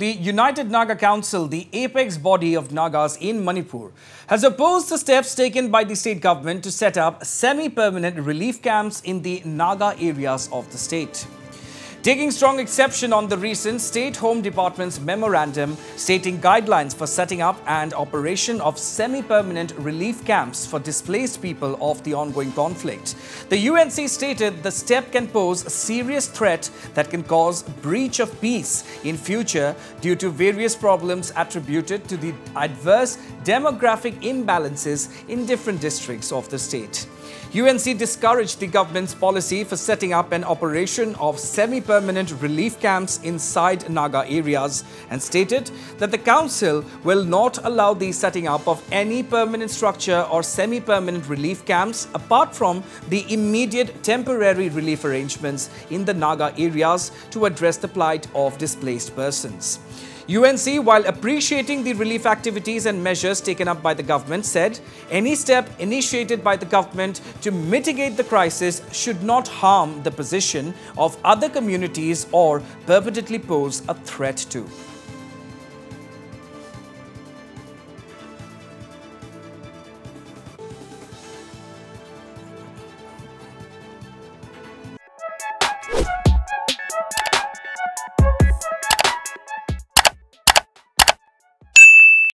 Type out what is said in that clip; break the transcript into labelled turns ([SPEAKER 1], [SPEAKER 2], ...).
[SPEAKER 1] The United Naga Council, the apex body of Nagas in Manipur, has opposed the steps taken by the state government to set up semi-permanent relief camps in the Naga areas of the state. Taking strong exception on the recent State Home Department's memorandum stating guidelines for setting up and operation of semi-permanent relief camps for displaced people of the ongoing conflict. The UNC stated the step can pose a serious threat that can cause breach of peace in future due to various problems attributed to the adverse demographic imbalances in different districts of the state. UNC discouraged the government's policy for setting up an operation of semi-permanent relief camps inside Naga areas and stated that the council will not allow the setting up of any permanent structure or semi-permanent relief camps apart from the immediate temporary relief arrangements in the Naga areas to address the plight of displaced persons. UNC, while appreciating the relief activities and measures taken up by the government, said any step initiated by the government to mitigate the crisis should not harm the position of other communities or permanently pose a threat to.